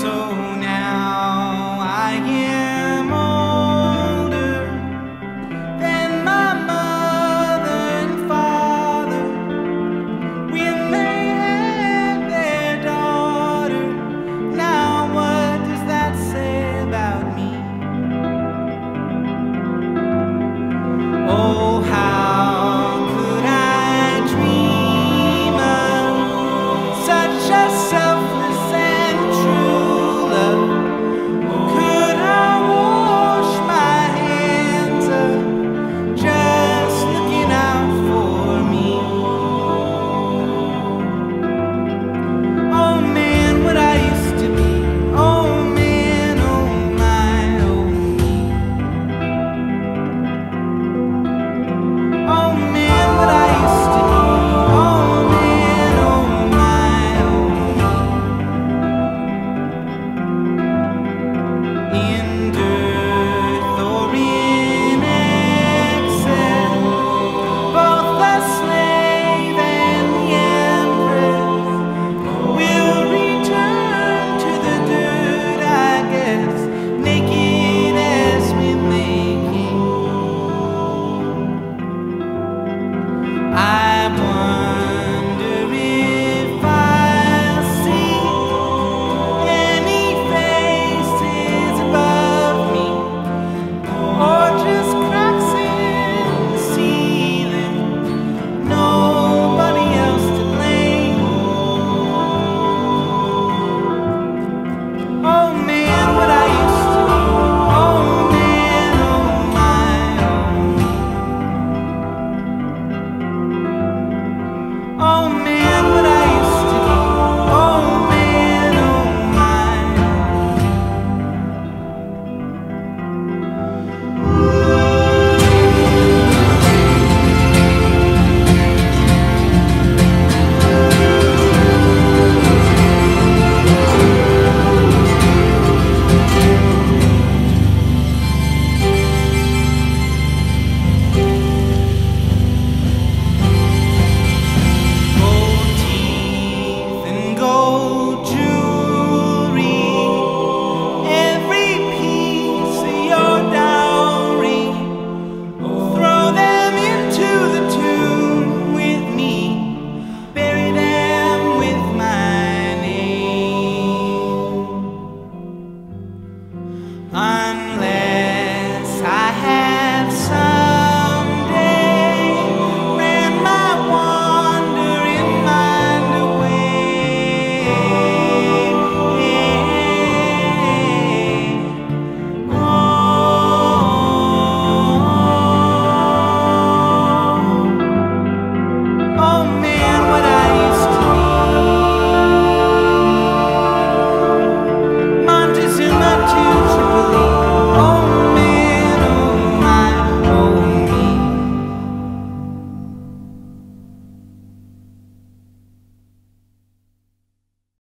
so now I am.